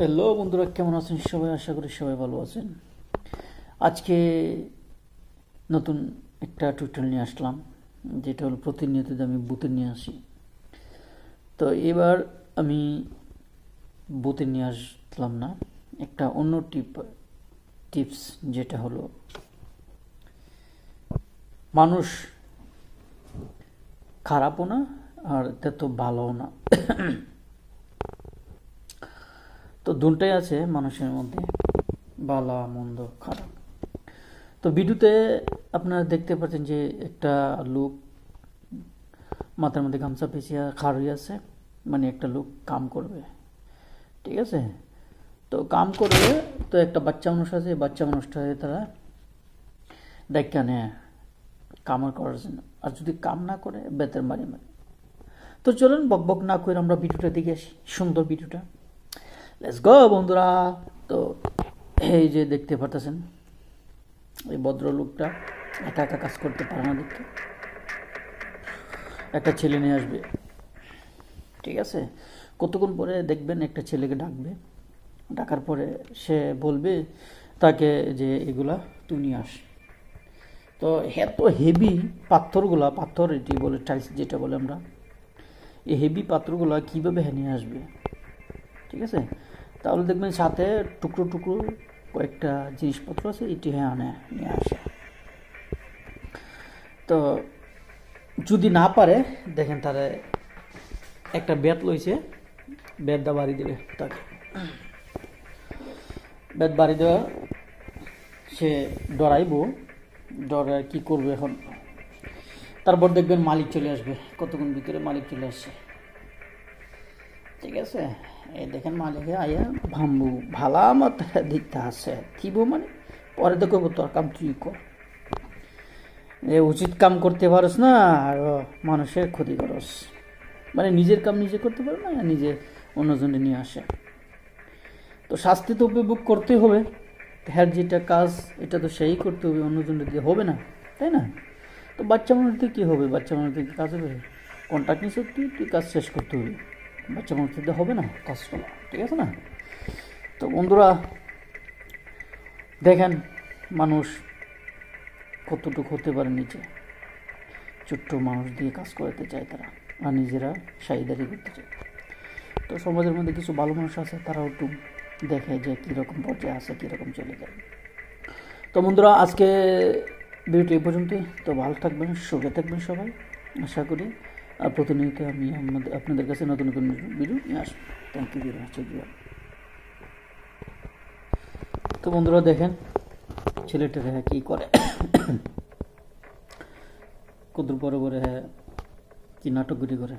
Hello বন্ধুরা, কেমন আছেন সবাই? আশা করি সবাই ভালো আছেন। আজকে নতুন একটা টিউটোরিয়াল নিয়ে আসলাম, যেটা হলো প্রতিনিয়ত আমি বুথে নিয়ে আসি। তো এবার আমি বুথে নিয়ে আসলাম না, একটা অন্য টিপ, টিপস, যেটা হলো মানুষ খারাপও না আর তত ভালোও না। তো দুটাই আছে মানুষের মধ্যে, ভালো, মন্দ, খারাপ। তো ভিডিওতে আপনারা দেখতে পাচ্ছেন যে একটা লোক মাথার মধ্যে গামছা পেঁচিয়ে হয়ে আছে মানে একটা লোক কাম করবে। ঠিক আছে? তো কাম করবে তো একটা বাচ্চা মানুষ আছে বাচ্চা মানুষটাকে তারা ডাক্কা নেয় কামার করার জন্য। আর যদি কাম না করে, বেতের মারি মারি। তো চলুন বক বক না করে আমরা ভিডিওটা দেখে আসি, সুন্দর ভিডিওটা লেটস গো বন্ধুরা। তো এই যে দেখতে পারতেছেন, এই ভদ্রলোকটা একা একা কাজ করতে পারে না দেখতে। একটা ছেলে নিয়ে আসবে। ঠিক আছে? কতক্ষণ পরে দেখবেন একটা ছেলেকে ডাকবে। ডাকার পরে সে বলবে, তাকে যে এগুলা তুই নিয়ে আস। তো এত হেভি পাথরগুলা, পাথর এটি বলে টাইলস যেটা বলে আমরা, এই হেভি পাথরগুলা কীভাবে নিয়ে আসবে? ঠিক আছে? তাহলে দেখবেন সাথে টুকরো টুকরো কয়েকটা জিনিসপত্র আছে, এটি হ্যাঁ আনে নিয়ে আসে। তো যদি না পারে, দেখেন তারা একটা বেত লইছে বেতটা বাড়ি দেবে তাকে। বেত বাড়ি দেওয়া সে ডরাইব, ডরায় কি করবে এখন? তারপর দেখবেন মালিক চলে আসবে, কতক্ষণ ভিতরে মালিক চলে আসছে? ঠিক আছে? এই দেখেন মালিকে আয়া ভাম্বু, ভালা মত দিতে আছে। থিব মানে? পরে তো তোর কাম তুই কর। উচিত কাম করতে পারস না, আর মানুষের ক্ষতি করস। মানে নিজের কাম নিজে করতে পারো না, নিজে অন্যজনে নিয়ে আসে। তো শাস্তি তো উপভোগ করতে হবে। হ্যার যেটা কাজ, এটা তো সেই করতে হবে, অন্যজনের দিয়ে হবে না, তাই না? তো বাচ্চা মানুষদের কী হবে? বাচ্চা মানুষদের কাজ হবে? কন্ট্যাক্ট নিয়ে তুই তুই কাজ শেষ করতে হবে। বাচ্চা মানুষদের হবে না কাজ করা ঠিক আছে না? তো বন্ধুরা, দেখেন মানুষ কতটুকু হতে পারে নিচে। ছোট্ট মানুষ দিয়ে কাজ করাতে চায় তারা, আর নিজেরা সাহিদারি করতে চায়। তো সমাজের মধ্যে কিছু ভালো মানুষ আছে, তারাও একটু দেখে যে কীরকম পর্যায়ে আছে, কীরকম চলে যায়। তো বন্ধুরা, আজকে ভিডিওটি এই পর্যন্তই। তো ভালো থাকবেন, সুখে থাকবেন সবাই। আশা করি প্রতিনিয়ত আমি আমাদের আপনাদের কাছে নতুন নতুন ভিডিও নিয়ে আসব। থ্যাংক ইউ ভেরি মাচ তো বন্ধুরা, দেখেন, ছেলেটা হ্যাঁ কী করে? কদ্দুর পরে পরে হ্যাঁ কী নাটকগুলি করে।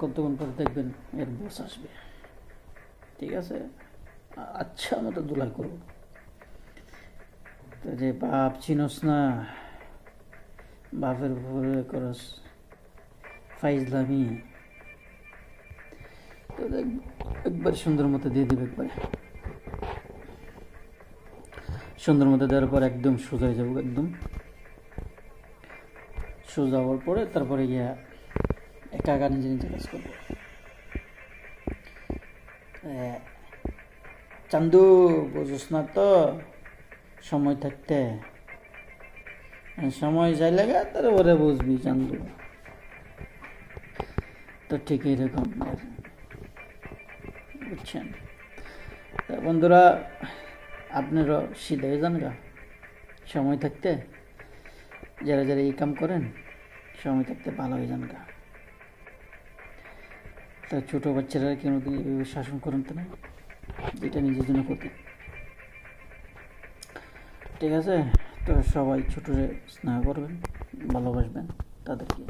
কতক্ষণ পরে দেখবেন এর বস আসবে। ঠিক আছে? আচ্ছা মতো দুলাই করব। যে বাপ চিনস না। বাপের উপরে করস। ফাইজলামি একবার সুন্দর মতো দিয়ে দিবে একবারে। সুন্দর মতো দেওয়ার পর একদম সোজা হয়ে যাব একদম। সোজা হওয়ার পরে তারপরে গিয়া একা নিজে নিজে কাজ করব। চান্দু, বুঝোস না তো। সময় থাকতে। সময় যাই লাগে তারপরে বুঝবি চান্দু তো ঠিক এরকম বুঝছেন? বন্ধুরা, আপনারও সিধা হয়ে যান গা? সময় থাকতে? যারা যারা এই কাম করেন, সময় থাকতে ভালো হয়ে যান গা। তা ছোটো বাচ্চারা কেন এইভাবে শাসন করেন তো না? যেটা নিজের জন্য ক্ষতি। ঠিক আছে? সবাই ছোটরে স্নেহ করবেন ভালোবাসবেন তাদেরকে।